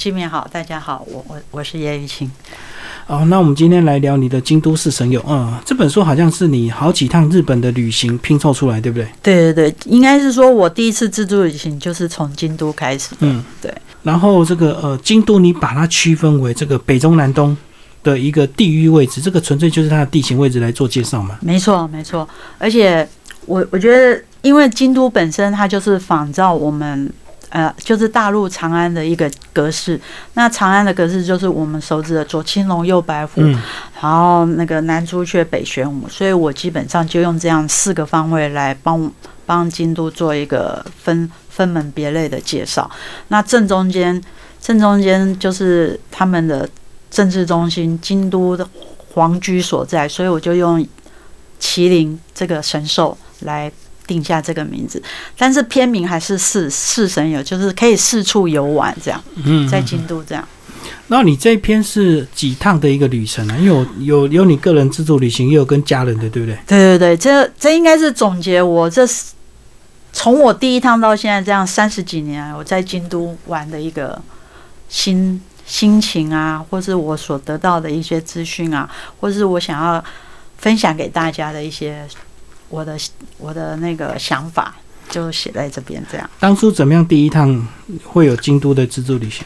金明好，大家好，我我我是叶玉清。哦，那我们今天来聊你的《京都四神游》。嗯，这本书好像是你好几趟日本的旅行拼凑出来，对不对？对对对，应该是说我第一次自助旅行就是从京都开始。嗯，对。然后这个呃，京都你把它区分为这个北中南东的一个地域位置，这个纯粹就是它的地形位置来做介绍嘛？没错，没错。而且我我觉得，因为京都本身它就是仿照我们。呃，就是大陆长安的一个格式。那长安的格式就是我们熟知的左青龙右白虎，然后那个南朱雀北玄武。所以我基本上就用这样四个方位来帮帮京都做一个分分门别类的介绍。那正中间正中间就是他们的政治中心京都的皇居所在，所以我就用麒麟这个神兽来。定下这个名字，但是片名还是四四神游，就是可以四处游玩这样。嗯，在京都这样。那你这一篇是几趟的一个旅程啊？因为有有有你个人自助旅行，也有跟家人的，对不对？对对对，这这应该是总结我这从我第一趟到现在这样三十几年我在京都玩的一个心心情啊，或是我所得到的一些资讯啊，或是我想要分享给大家的一些。我的我的那个想法就写在这边，这样。当初怎么样？第一趟会有京都的自助旅行？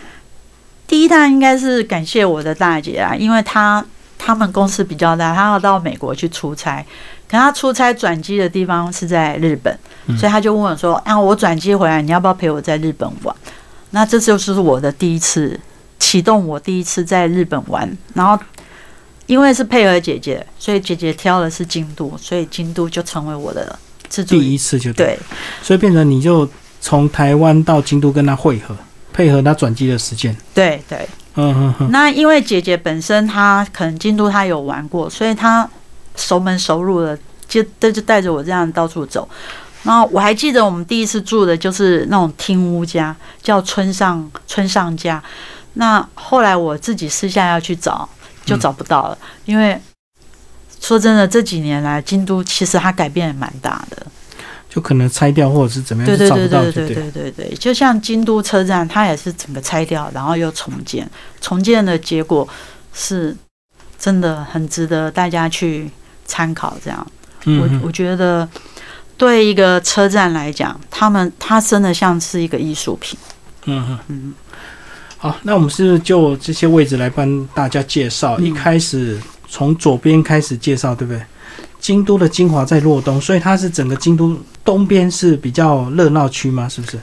第一趟应该是感谢我的大姐啊，因为她他们公司比较大，她要到美国去出差，可她出差转机的地方是在日本，所以她就问我说：“啊，我转机回来，你要不要陪我在日本玩？”那这就是我的第一次启动，我第一次在日本玩，然后。因为是配合姐姐，所以姐姐挑的是京都，所以京都就成为我的自助第一次就对，所以变成你就从台湾到京都跟他汇合，配合他转机的时间。对对，嗯嗯嗯。那因为姐姐本身她可能京都她有玩过，所以她熟门熟路的，就就就带着我这样到处走。然后我还记得我们第一次住的就是那种厅屋家，叫村上村上家。那后来我自己私下要去找。就找不到了，因为说真的，这几年来京都其实它改变也蛮大的，就可能拆掉或者是怎么样，对对对对对对对对，就像京都车站，它也是整个拆掉，然后又重建，重建的结果是真的很值得大家去参考。这样，我我觉得对一个车站来讲，他们它真的像是一个艺术品。嗯嗯。嗯。好，那我们是就这些位置来帮大家介绍。一开始从左边开始介绍，对不对？京都的精华在洛东，所以它是整个京都东边是比较热闹区吗？是不是？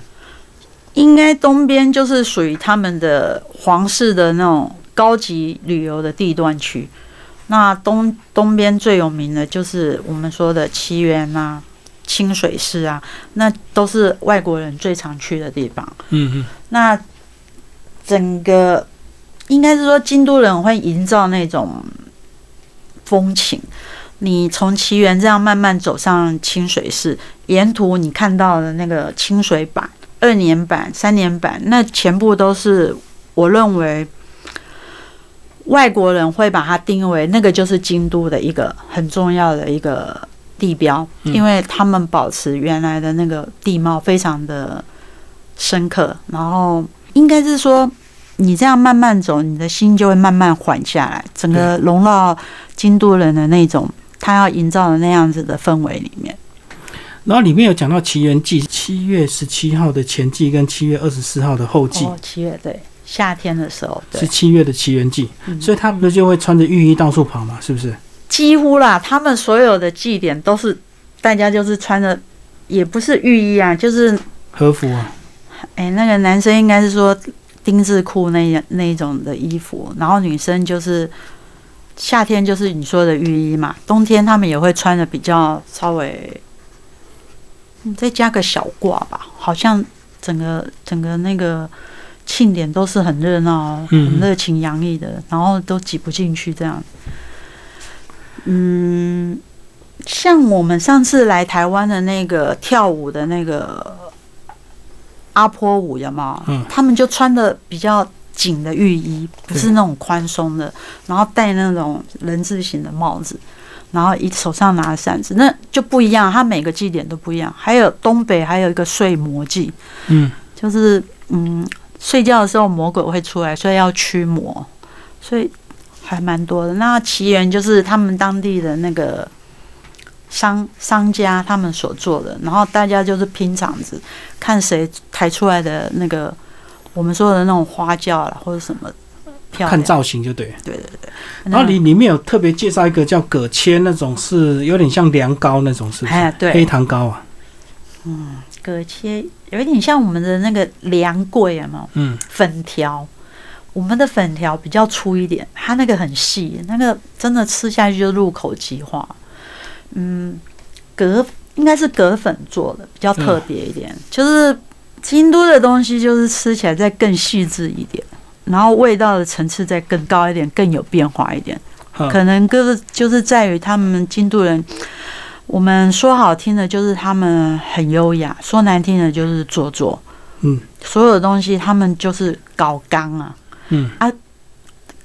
应该东边就是属于他们的皇室的那种高级旅游的地段区。那东东边最有名的就是我们说的奇园啊、清水寺啊，那都是外国人最常去的地方。嗯嗯，那。整个应该是说，京都人会营造那种风情。你从奇缘这样慢慢走上清水寺，沿途你看到的那个清水板、二年板、三年板，那全部都是我认为外国人会把它定为那个就是京都的一个很重要的一个地标，因为他们保持原来的那个地貌非常的深刻，然后应该是说。你这样慢慢走，你的心就会慢慢缓下来，整个融到京都人的那种他要营造的那样子的氛围里面。然后里面有讲到《奇缘记》，七月十七号的前季跟七月二十四号的后季。哦，七月对，夏天的时候是七月的《奇缘记》，所以他不就会穿着浴衣到处跑嘛？是不是？几乎啦，他们所有的祭典都是大家就是穿着，也不是浴衣啊，就是和服啊。哎，那个男生应该是说。丁字裤那那一种的衣服，然后女生就是夏天就是你说的浴衣嘛，冬天他们也会穿的比较稍微，你再加个小褂吧，好像整个整个那个庆典都是很热闹、很热情洋溢的，然后都挤不进去这样。嗯，像我们上次来台湾的那个跳舞的那个。阿坡舞有吗？嗯，他们就穿的比较紧的浴衣，不是那种宽松的，然后戴那种人字形的帽子，然后一手上拿着扇子，那就不一样。他每个祭典都不一样。还有东北还有一个睡魔祭，嗯，就是嗯，睡觉的时候魔鬼会出来，所以要驱魔，所以还蛮多的。那奇缘就是他们当地的那个商商家他们所做的，然后大家就是拼场子，看谁抬出来的那个我们说的那种花轿啦，或者什么漂亮看造型就对。对对对。然后里里面有特别介绍一个叫葛切，那种是有点像凉糕那种，是不是？哎对黑糖糕啊。嗯葛切有一点像我们的那个凉桂，有没有？嗯，粉条，我们的粉条比较粗一点，它那个很细，那个真的吃下去就入口即化。嗯，葛应该是葛粉做的，比较特别一点。就是京都的东西，就是吃起来再更细致一点，然后味道的层次再更高一点，更有变化一点。哈可能就是就是在于他们京都人，我们说好听的就是他们很优雅，说难听的就是做作。嗯，所有的东西他们就是搞刚啊，嗯啊，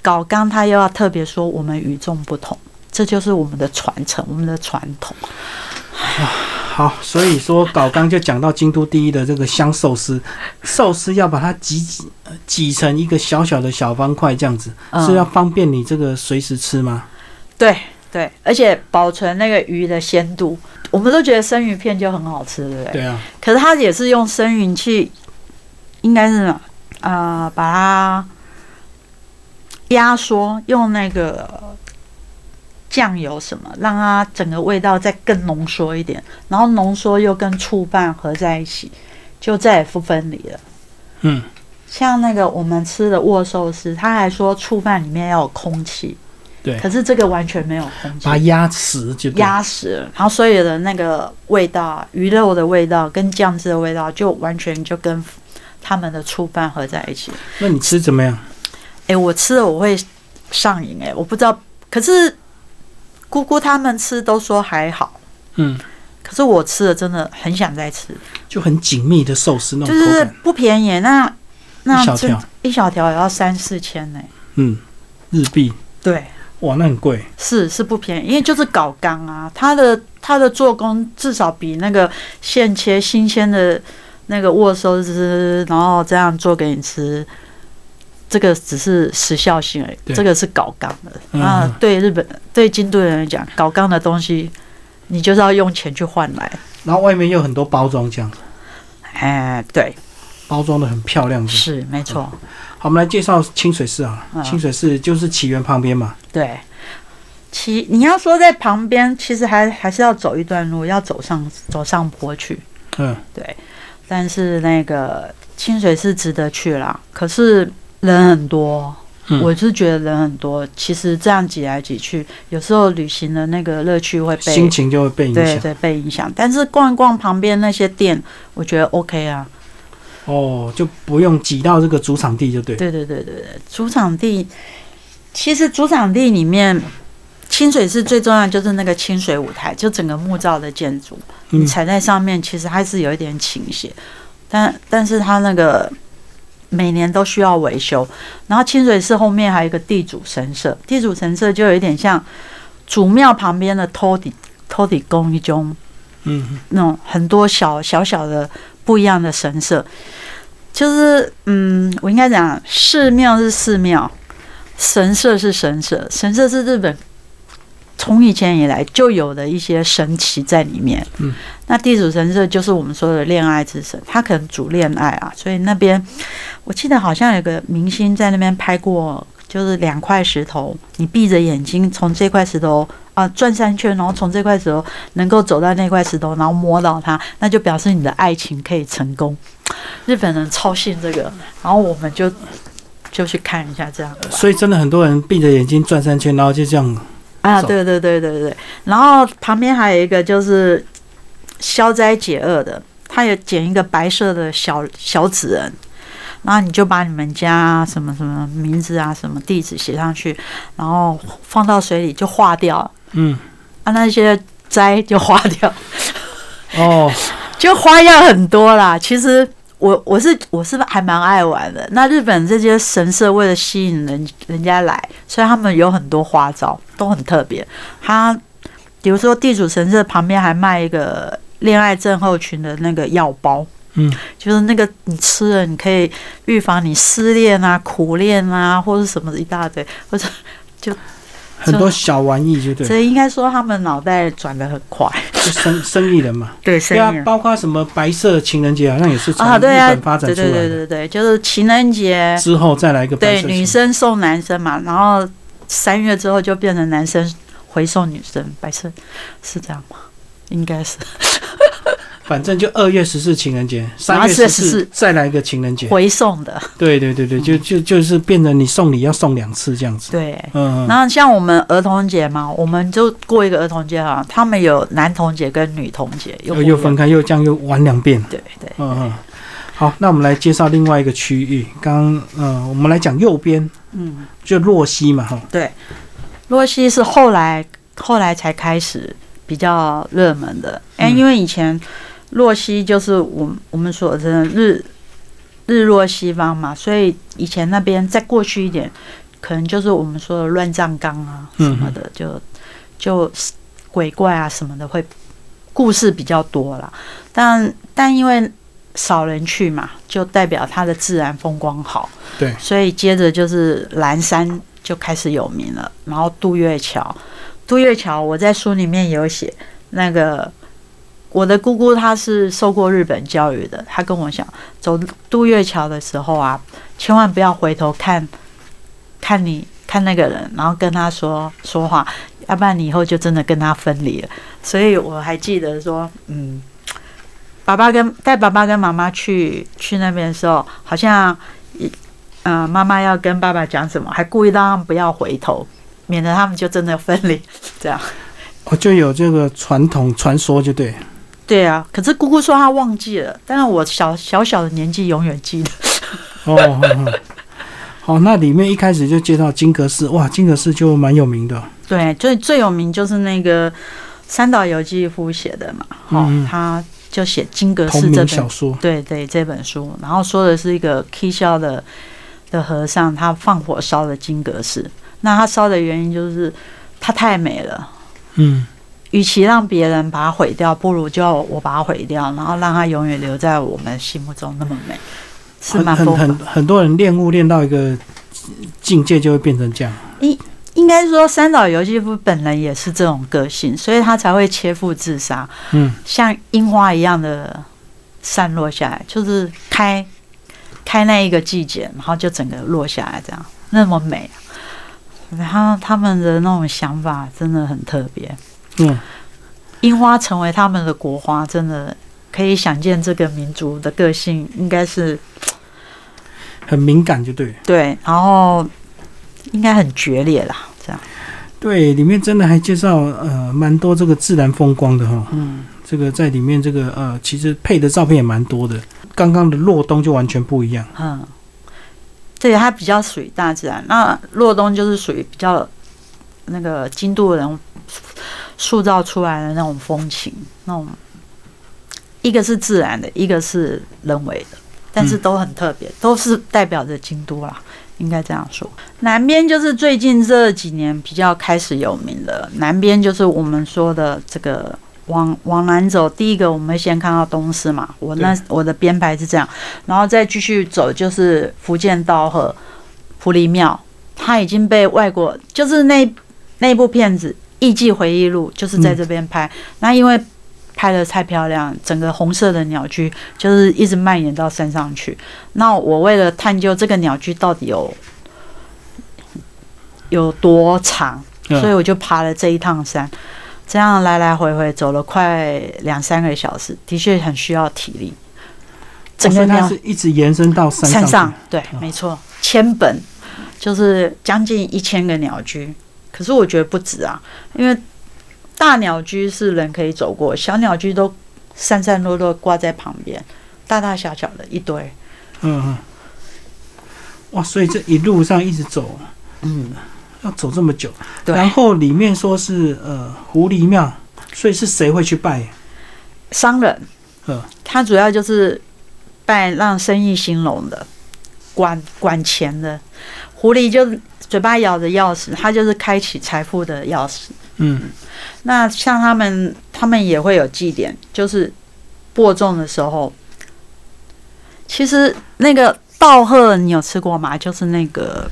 搞刚他又要特别说我们与众不同，这就是我们的传承，我们的传统。好，所以说搞刚就讲到京都第一的这个香寿司，寿司要把它挤挤成一个小小的小方块这样子，嗯是要方便你这个随时吃吗？对对，而且保存那个鱼的鲜度，我们都觉得生鱼片就很好吃，对不对？对啊，可是它也是用生鱼去，应该是呃把它压缩，用那个酱油什么，让它整个味道再更浓缩一点，然后浓缩又跟醋拌合在一起，就再也不分离了。嗯，像那个我们吃的握寿司，他还说醋饭里面要有空气，对可是这个完全没有空气把它，压实就。压实了，然后所有的那个味道，鱼肉的味道跟酱汁的味道，就完全就跟他们的醋饭合在一起。那你吃怎么样？哎、我吃了我会上瘾，哎，我不知道，可是姑姑他们吃都说还好，嗯，可是我吃了真的很想再吃，就很紧密的寿司那就是种口感，不便宜，那那真一小条，一小条也要三四千呢。嗯，日币，对，哇，那很贵。是是不便宜，因为就是搞钢啊，它的它的做工至少比那个现切新鲜的那个握寿司，然后这样做给你吃，这个只是时效性而已，这个是搞钢的。嗯啊，对日本对京都人来讲，搞钢的东西，你就是要用钱去换来。然后外面又很多包装，这样哎，对，包装的很漂亮。是没错，好，我们来介绍清水寺啊，嗯清水寺就是起源旁边嘛。对。其你要说在旁边，其实还还是要走一段路，要走上走上坡去。嗯，对但是那个清水寺值得去啦，可是人很多，嗯我是觉得人很多。其实这样挤来挤去，有时候旅行的那个乐趣会被心情就会被影响。对对被影响。但是逛一逛旁边那些店，我觉得 OK 啊。哦，就不用挤到这个主场地就对。对对对对对，主场地其实主场地里面。清水是最重要的就是那个清水舞台，就整个木造的建筑，你嗯，踩在上面，其实还是有一点倾斜，但但是它那个每年都需要维修。然后清水寺后面还有一个地主神社，地主神社就有一点像主庙旁边的托底托底宫一种嗯，那种很多小小小的不一样的神社，就是嗯，我应该讲寺庙是寺庙，神社是神社，神社是日本从以前以来就有的一些神奇在里面。嗯，那地主神社就是我们说的恋爱之神，他可能主恋爱啊，所以那边我记得好像有个明星在那边拍过。就是两块石头，你闭着眼睛从这块石头啊转三圈，然后从这块石头能够走到那块石头，然后摸到它，那就表示你的爱情可以成功。日本人超信这个，然后我们就就去看一下这样的。所以真的很多人闭着眼睛转三圈，然后就这样。啊，走对对对对对。然后旁边还有一个就是消灾解厄的，他有剪一个白色的小小纸人，然后你就把你们家什么什么名字啊、什么地址写上去，然后放到水里就化掉，嗯，啊，那些灾就化掉。哦，就花样很多啦。其实我我是我是还蛮爱玩的。那日本这些神社为了吸引人人家来，所以他们有很多花招，都很特别。他比如说地主神社旁边还卖一个恋爱症候群的那个药包，嗯，就是那个你吃了，你可以预防你失恋啊、苦恋啊，或者什么一大堆，或者就很多小玩意就对，所以应该说他们脑袋转得很快。就生 生意人嘛，对，对啊，包括什么白色情人节好像也是从啊，日本发展对对出来的，对对对，就是情人节，之后再来一个白对女生送男生嘛，然后三月之后就变成男生回送女生，白色是这样吗？应该是反正就二月十四情人节，三月十四再来一个情人节，回送的，对对对对，就就就是变成你送礼要送两次这样子，对。嗯，嗯。然后像我们儿童节嘛，我们就过一个儿童节哈，他们有男童节跟女童节，又又又分开又这样又玩两遍，对对，嗯嗯。好，那我们来介绍另外一个区域。刚刚，嗯，我们来讲右边，嗯，就洛西嘛，哈，对。洛西是后来后来才开始比较热门的，哎、嗯。因为以前洛西就是我我们所称的日日落西方嘛，所以以前那边再过去一点，可能就是我们说的乱葬岗啊什么的，就就鬼怪啊什么的会故事比较多啦。但但因为少人去嘛，就代表它的自然风光好。对，所以接着就是蓝山就开始有名了，然后渡月桥，渡月桥我在书里面有写，那个我的姑姑她是受过日本教育的，她跟我讲，走渡月桥的时候啊，千万不要回头看，看你看那个人，然后跟他说说话，要不然你以后就真的跟他分离了。所以我还记得说，嗯。爸爸跟带爸爸跟妈妈去去那边的时候，好像嗯，妈妈要跟爸爸讲什么，还故意让他们不要回头，免得他们就真的分离。这样，我，就有这个传统传说，就对。对啊。可是姑姑说她忘记了，但是我小小小的年纪永远记得。哦，好那里面一开始就介绍金阁寺，哇，金阁寺就蛮有名的。对，最最有名就是那个三岛由纪夫写的嘛，哦，嗯他就写《金阁同寺》这本小说，对对，这本书，然后说的是一个 K 笑的的和尚，他放火烧了金阁寺。那他烧的原因就是他太美了，嗯，与其让别人把它毁掉，不如就我把它毁掉，然后让它永远留在我们心目中那么美，是吗很很很多人练物练到一个境界，就会变成这样。应该说，三岛由纪夫本人也是这种个性，所以他才会切腹自杀，嗯，像樱花一样的散落下来，就是开开那一个季节，然后就整个落下来，这样那么美、啊。然后他们的那种想法真的很特别，嗯，樱花成为他们的国花，真的可以想见这个民族的个性应该是很敏感，就对。对，然后应该很决裂啦，这样，对，里面真的还介绍呃蛮多这个自然风光的哈。嗯。这个在里面这个呃，其实配的照片也蛮多的。刚刚的洛东就完全不一样。嗯，对，它比较属于大自然。那洛东就是属于比较那个京都人塑造出来的那种风情，那种一个是自然的，一个是人为的，但是都很特别，都是代表着京都啦，应该这样说。南边就是最近这几年比较开始有名的，南边就是我们说的这个。往往南走，第一个我们先看到东势嘛，我那我的编排是这样，然后再继续走就是福建道和普里庙，它已经被外国就是那那部片子《艺伎回忆录》就是在这边拍，那因为拍的太漂亮，整个红色的鸟居就是一直蔓延到山上去。那我为了探究这个鸟居到底有有多长，嗯所以我就爬了这一趟山。这样来来回回走了快两三个小时，的确很需要体力。整个鸟是一直延伸到山。上对，没错，千本就是将近一千个鸟居。可是我觉得不止啊，因为大鸟居是人可以走过，小鸟居都散散落落挂在旁边，大大小小的一堆。嗯嗯。哇，所以这一路上一直走，嗯，要走这么久。对。然后里面说是呃狐狸庙，所以是谁会去拜？商人，嗯，他主要就是拜让生意兴隆的，管管钱的。狐狸就嘴巴咬着钥匙，它就是开启财富的钥匙。嗯那像他们，他们也会有祭典，就是播种的时候，其实那个稻鹤你有吃过吗？就是那个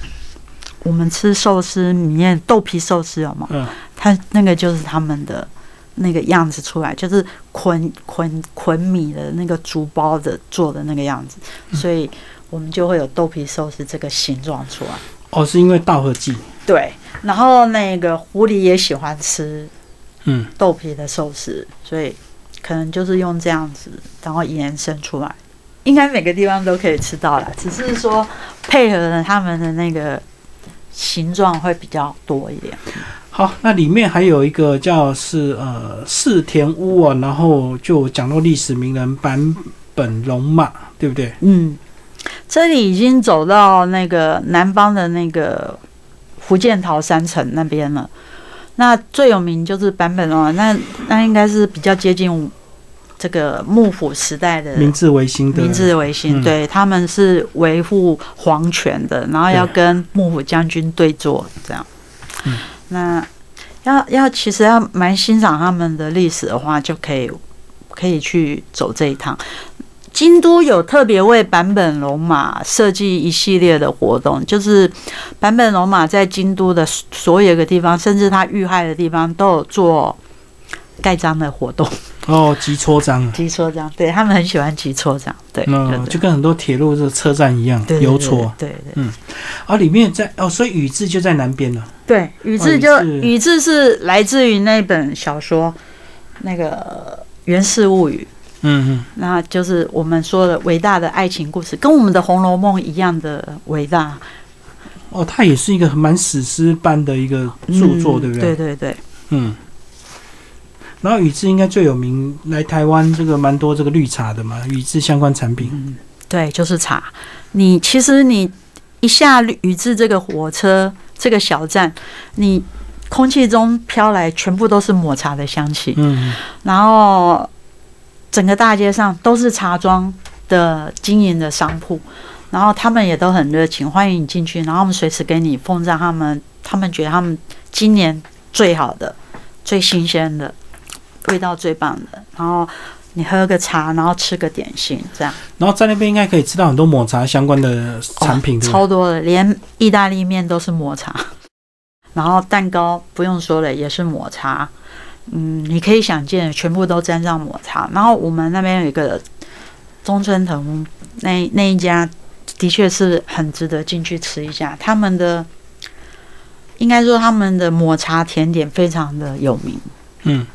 我们吃寿司里面豆皮寿司有吗？嗯，它那个就是他们的那个样子出来，就是捆捆捆米的那个竹包的做的那个样子，所以我们就会有豆皮寿司这个形状出来。哦，是因为稻荷剂，对，然后那个狐狸也喜欢吃嗯，豆皮的寿司，所以可能就是用这样子，然后延伸出来。应该每个地方都可以吃到啦，只是说配合了他们的那个形状会比较多一点。好，那里面还有一个叫是呃四田屋啊，然后就讲到历史名人坂本龙马，对不对？嗯，这里已经走到那个南方的那个福建桃山城那边了。那最有名就是版本龙马，那那应该是比较接近这个幕府时代的明治维新的明治维新，嗯对，他们是维护皇权的，然后要跟幕府将军对坐，这样。嗯那要要其实要蛮欣赏他们的历史的话，就可以可以去走这一趟。京都有特别为坂本龙马设计一系列的活动，就是版本龙马在京都的所有的地方，甚至他遇害的地方，都有做盖章的活动。哦，集戳章啊，集戳章，对他们很喜欢集戳章，对，嗯，对就跟很多铁路这车站一样，对邮戳。对对嗯啊，里面在哦，所以宇治就在南边了。对，宇哦治就宇治是来自于那本小说，那个《源氏物语》，嗯那就是我们说的伟大的爱情故事，跟我们的《红楼梦》一样的伟大嗯，哦，它也是一个蛮史诗般的一个著作，嗯对不对？对对对，嗯。然后宇治应该最有名，来台湾这个蛮多这个绿茶的嘛，宇治相关产品。对，就是茶。你其实你一下宇治这个火车这个小站，你空气中飘来全部都是抹茶的香气。嗯，然后整个大街上都是茶庄的经营的商铺，然后他们也都很热情，欢迎你进去，然后我们随时给你奉上他们他们觉得他们今年最好的、最新鲜的、味道最棒的，然后你喝个茶，然后吃个点心，这样然后在那边应该可以吃到很多抹茶相关的产品？超多的，连意大利面都是抹茶，然后蛋糕不用说了，也是抹茶。嗯，你可以想见，全部都沾上抹茶。然后我们那边有一个中村藤屋，那那一家的确是很值得进去吃一下。他们的应该说他们的抹茶甜点非常的有名，嗯，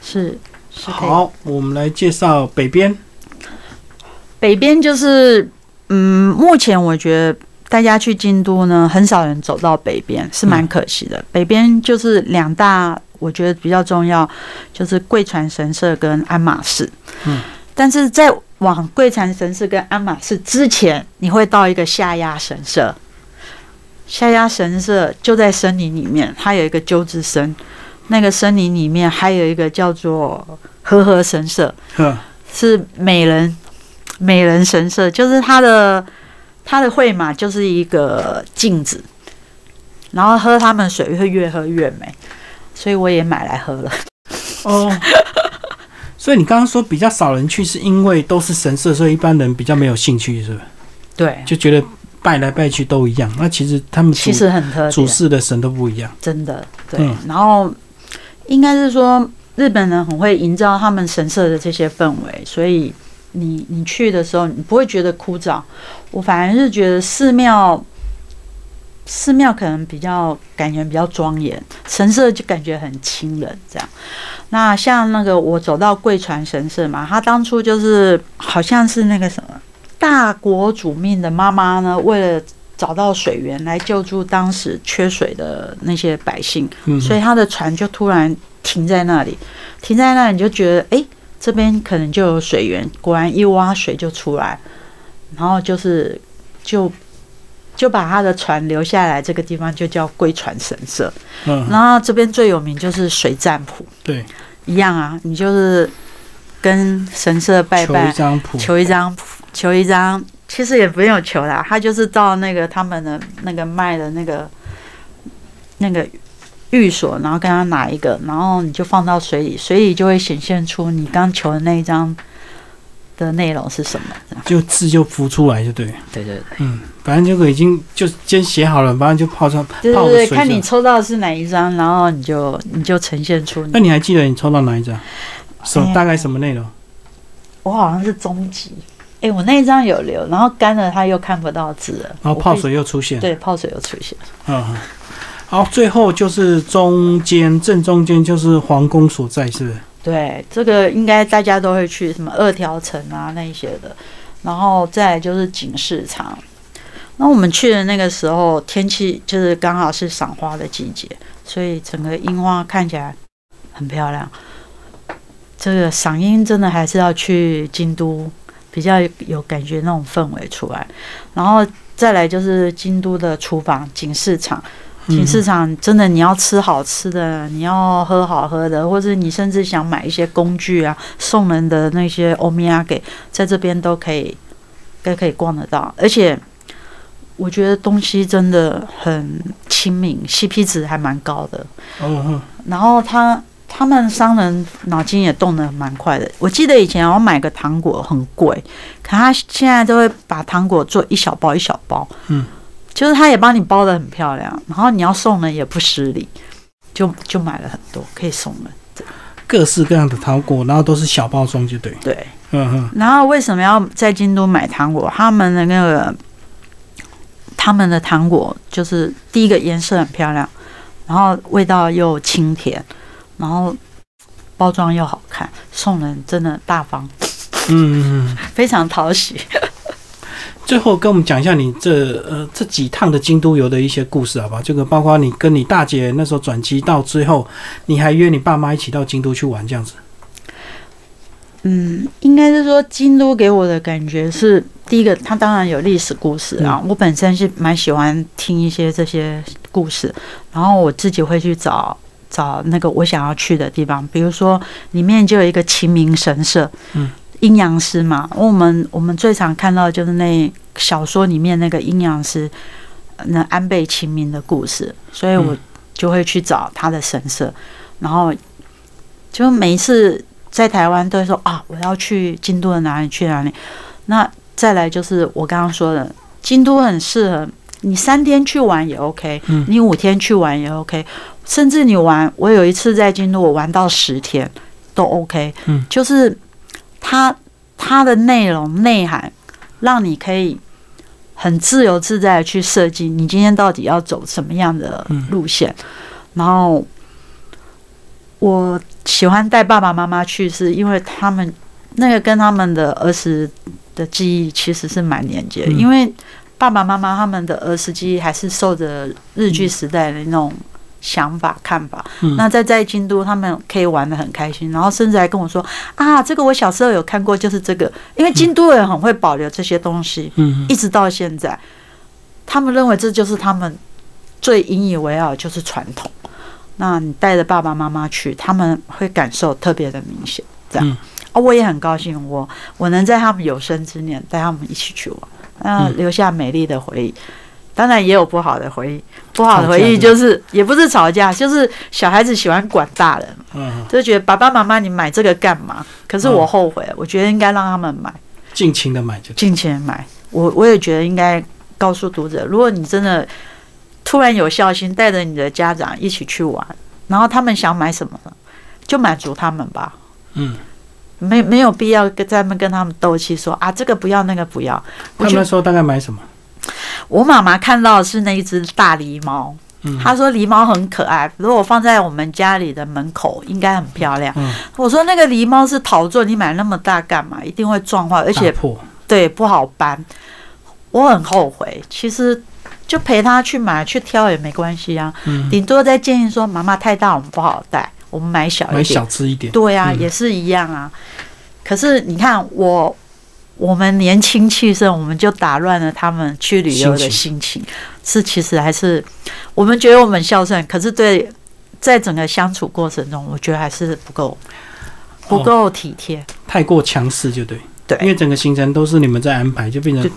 是是好，我们来介绍北边。北边就是，嗯，目前我觉得大家去京都呢，很少人走到北边，是蛮可惜的。北边就是两大，我觉得比较重要，就是贵船神社跟鞍马寺。嗯，但是在往贵船神社跟鞍马寺之前，你会到一个下压神社。下压神社就在森林里面，它有一个鸠之森，那个森林里面还有一个叫做和合神社。是美人美人神社，就是它的它的会马就是一个镜子，然后喝他们水会越喝越美，所以我也买来喝了。哦，所以你刚刚说比较少人去，是因为都是神社，所以一般人比较没有兴趣，是不是？对，就觉得拜来拜去都一样。那其实他们其实很特主别，事的神都不一样。真的对。嗯然后应该是说日本人很会营造他们神社的这些氛围，所以你你去的时候，你不会觉得枯燥。我反而是觉得寺庙。寺庙可能比较感觉比较庄严，神社就感觉很清冷这样。那像那个我走到贵船神社嘛，他当初就是好像是那个什么大国主命的妈妈呢，为了找到水源来救助当时缺水的那些百姓，嗯，所以他的船就突然停在那里，停在那里你就觉得，哎、这边可能就有水源，果然一挖水就出来，然后就是就就把他的船留下来，这个地方就叫龟船神社。嗯，然后这边最有名就是水占卜，对，一样啊，你就是跟神社拜拜求拜一，张谱，求一张，求一张，其实也不用求啦，他就是到那个他们的那个卖的那个那个寓所，然后跟他拿一个，然后你就放到水里，水里就会显现出你刚求的那一张的内容是什么。就字就浮出来就对。对对对，嗯，反正这个已经就先写好了，反正就泡上对对对，看你。抽到的是哪一张，然后你就你就呈现出那你。还记得你抽到哪一张？什大概什么内容？我好像是终极，哎，我那一张有留，然后干了它又看不到字了，然后泡水又出现。对泡水又出现。嗯，嗯好，最后就是中间正中间就是皇宫所在，是不是？对，这个应该大家都会去，什么二条城啊那一些的，然后再就是景市场。那我们去的那个时候，天气就是刚好是赏花的季节，所以整个樱花看起来很漂亮。这个赏樱真的还是要去京都，比较有感觉那种氛围出来。然后再来就是京都的厨房景市场，景市场真的你要吃好吃的，你要喝好喝的，或者你甚至想买一些工具啊，送人的那些欧米亚给，在这边都可以，都可以逛得到。而且我觉得东西真的很亲民，CP 值还蛮高的。嗯嗯然后他他们商人脑筋也动得蛮快的。我记得以前我买个糖果很贵，可他现在都会把糖果做一小包一小包，嗯，就是他也帮你包的很漂亮，然后你要送人也不失礼，就就买了很多可以送人。各式各样的糖果，然后都是小包装，就对。对，嗯哼然后为什么要在京都买糖果？他们的那个他们的糖果就是第一个颜色很漂亮，然后味道又清甜，然后包装又好看，送人真的大方，嗯。非常讨喜。最后跟我们讲一下你这呃这几趟的京都游的一些故事，好不好？这个包括你跟你大姐那时候转机到最后，你还约你爸妈一起到京都去玩，这样子。嗯，应该是说京都给我的感觉是，第一个，它当然有历史故事啊。我本身是蛮喜欢听一些这些故事，然后我自己会去找找那个我想要去的地方，比如说里面就有一个秦明神社，嗯，阴阳师嘛，我们我们最常看到就是那小说里面那个阴阳师，呃那安倍晴明的故事，所以我嗯。就会去找他的神社，然后就每一次在台湾都会说啊，我要去京都的哪里去哪里。那再来就是我刚刚说的，京都很适合你三天去玩也 OK，嗯你五天去玩也 OK，甚至你玩，我有一次在京都我玩到十天都 OK，嗯就是它它的内容内涵让你可以。很自由自在的去设计你今天到底要走什么样的路线，然后我喜欢带爸爸妈妈去，是因为他们那个跟他们的儿时的记忆其实是蛮连接的，嗯。因为爸爸妈妈他们的儿时记忆还是受着日剧时代的那种想法看法。嗯。那在在京都，他们可以玩的很开心，然后甚至还跟我说啊，这个我小时候有看过，就是这个，因为京都人很会保留这些东西，嗯。一直到现在，他们认为这就是他们最引以为傲就是传统。那你带着爸爸妈妈去，他们会感受特别的明显。这样，嗯哦，我也很高兴，我我能在他们有生之年带他们一起去玩，那嗯留下美丽的回忆。当然也有不好的回忆，不好的回忆就是也不是吵架，就是小孩子喜欢管大人，嗯，就觉得爸爸妈妈你买这个干嘛？可是我嗯后悔，我觉得应该让他们买。尽情的买就。尽情买。我我也觉得应该告诉读者，如果你真的突然有孝心，带着你的家长一起去玩，然后他们想买什么，就满足他们吧。嗯，没没有必要跟在那边跟他们斗气说啊，这个不要，那个不要。他们说大概买什么？我妈妈看到的是那一只大狸猫，嗯她说狸猫很可爱，如果放在我们家里的门口，应该很漂亮。嗯，我说那个狸猫是陶做，你买那么大干嘛？一定会撞坏，而且破。对，不好搬。我很后悔，其实就陪他去买去挑也没关系啊，嗯，顶多再建议说妈妈太大我们不好带，我们买小一点。小吃一点。对啊，嗯也是一样啊。可是你看我。我们年轻气盛，我们就打乱了他们去旅游的心情，是其实还是我们觉得我们孝顺，可是对在整个相处过程中，我觉得还是不够不够体贴。太过强势就对。对因为整个行程都是你们在安排，就变成就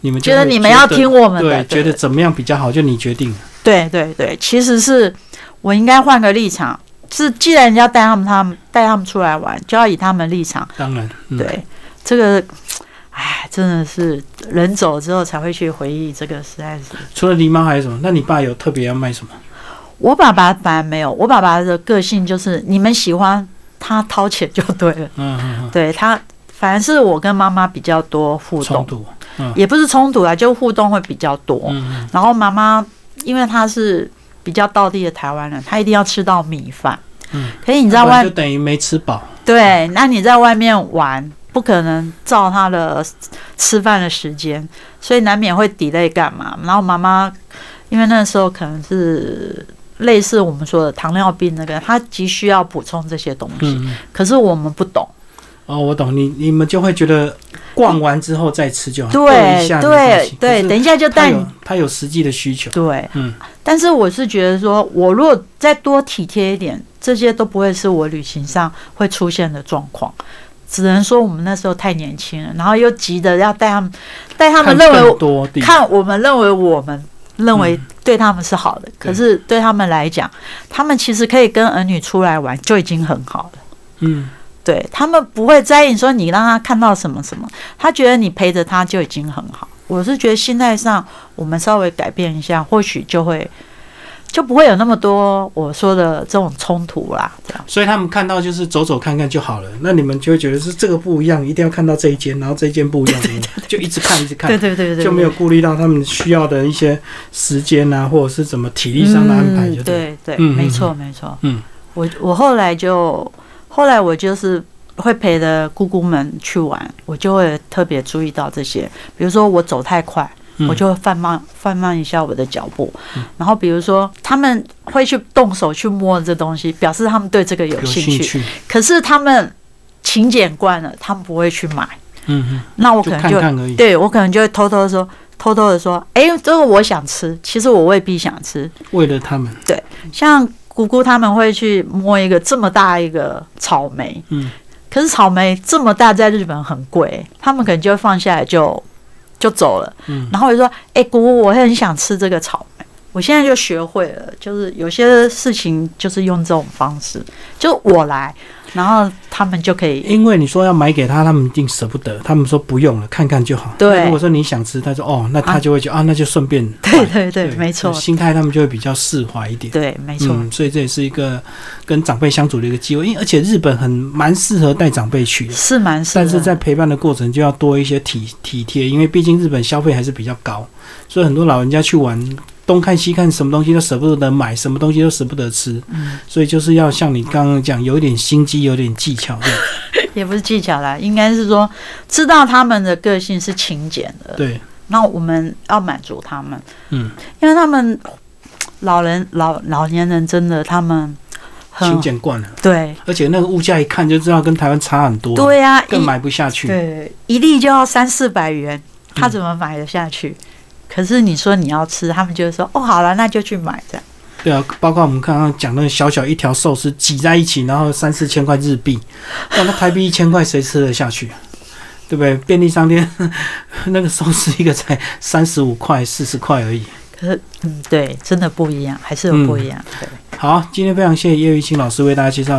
你们觉得你们要听我们的，对，觉得怎么样比较好，就你决定。对对对，其实是我应该换个立场，是既然要带他们，他们带他们出来玩，就要以他们立场，当然，嗯、对，这个，哎，真的是人走之后才会去回忆，这个实在是。除了狸猫还有什么？那你爸有特别要卖什么？我爸爸反而没有，我爸爸的个性就是你们喜欢他掏钱就对了。嗯嗯嗯，对他，反而是我跟妈妈比较多互动。嗯也不是冲突啊，就互动会比较多。然后妈妈因为她是比较道地的台湾人，她一定要吃到米饭。嗯，可是你在外就等于没吃饱。对，那你在外面玩，不可能照他的吃饭的时间，所以难免会 delay 干嘛。然后妈妈因为那时候可能是类似我们说的糖尿病那个，她急需要补充这些东西，可是我们不懂。哦，我懂你，你们就会觉得逛完之后再吃就好，对对对，等一下就带你。他有实际的需求。对，嗯，但是我是觉得说，我如果再多体贴一点，这些都不会是我旅行上会出现的状况。只能说我们那时候太年轻了，然后又急着要带他们，带他们认为看我们认为我们认为对他们是好的，可是对他们来讲，他们其实可以跟儿女出来玩就已经很好了。嗯，对他们不会在意说你让他看到什么什么，他觉得你陪着他就已经很好。我是觉得心态上我们稍微改变一下，或许就会就不会有那么多我说的这种冲突啦。这样所以他们看到就是走走看看就好了。那你们就会觉得是这个不一样，一定要看到这一间，然后这一间不一样，就一直看一直看对，对对对，就没有顾虑到他们需要的一些时间啊，或者是怎么体力上的安排，就嗯、对。对没错没错。嗯，我我后来就后来我就是会陪着姑姑们去玩，我就会特别注意到这些，比如说我走太快。嗯我就会放慢放慢一下我的脚步，然后比如说他们会去动手去摸这东西，表示他们对这个有有兴趣。兴趣，可是他们勤俭惯了，他们不会去买。嗯嗯，那我可能就。对我可能就会偷偷的说，偷偷的说，哎、这个我想吃，其实我未必想吃。为了他们，对像姑姑他们会去摸一个这么大一个草莓，嗯，可是草莓这么大，在日本很贵，他们可能就会放下来就就走了。嗯然后我就说：“哎、姑姑，我很想吃这个草莓。”我现在就学会了，就是有些事情就是用这种方式，就我来，然后他们就可以。因为你说要买给他，他们一定舍不得，他们说不用了，看看就好。对如果说你想吃，他说哦，那他啊就会觉得啊那就顺便 买。对对对，没错，心态他们就会比较释怀一点。对，没错，嗯，所以这也是一个跟长辈相处的一个机会，因为而且日本很蛮适合带长辈去的，是蛮适合但是在陪伴的过程就要多一些体体贴，因为毕竟日本消费还是比较高，所以很多老人家去玩东看西看，什么东西都舍不得买，什么东西都舍不得吃，嗯，所以就是要像你刚刚讲，有一点心机，有点技巧。也不是技巧啦，应该是说知道他们的个性是勤俭的，对，那我们要满足他们，嗯，因为他们老人老老年人真的他们很勤俭惯了，对。而且那个物价一看就知道跟台湾差很多，对呀、更买不下去。对一粒就要三四百元，他嗯怎么买得下去？可是你说你要吃，他们就会说哦，好了，那就去买这样。对啊，包括我们刚刚讲那个小小一条寿司挤在一起，然后三四千块日币，哇，那台币一千块谁吃得下去啊？对不对？便利商店 那个寿司一个才三十五块、四十块而已。可是嗯，对，真的不一样，还是有不一样。对。好，今天非常谢谢叶玉清老师为大家介绍。